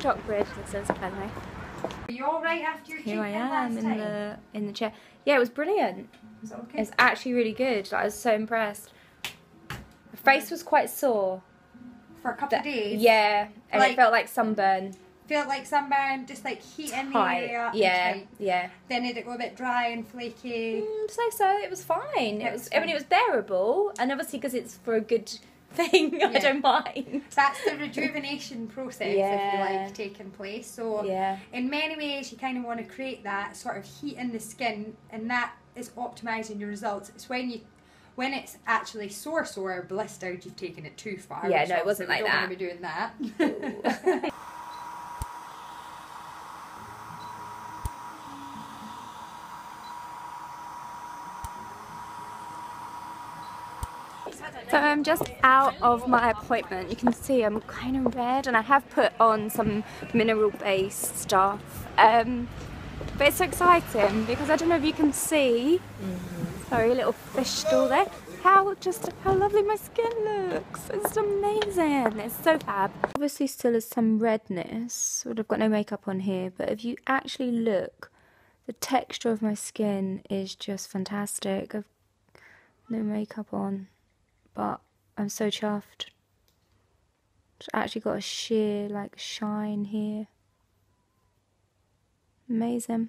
Stockbridge, this is Pele. Are you all right after your Here I am last in time? the in the chair. Yeah, it was brilliant. Is that okay? It's actually really good. Like, I was so impressed. My face was quite sore. For a couple of days. Yeah, and Like- it felt like sunburn. Felt like sunburn, just like heat in the Tight. area. and Yeah, yeah. Then did it go a bit dry and flaky? Mm, so so, it was fine. It It was. was I mean, it was bearable, and obviously because it's for a good thing, I don't mind. That's the rejuvenation process, if you like, taking place. So, Yeah. in many ways, you kind of want to create that sort of heat in the skin, and that is optimizing your results. It's when you, when it's actually sore, sore, blistered, you've taken it too far. Yeah, no, it wasn't like we don't that. want to be doing that. So I'm just out of my appointment. You can see I'm kind of red, and I have put on some mineral-based stuff. Um, but it's so exciting because I don't know if you can see. Sorry, a little fish still there. How just how lovely my skin looks. It's amazing. It's so fab. Obviously, still has some redness. Would have got no makeup on here, but if you actually look, the texture of my skin is just fantastic. I've no makeup on but I'm so chuffed. It's actually got a sheer like shine here. Amazing.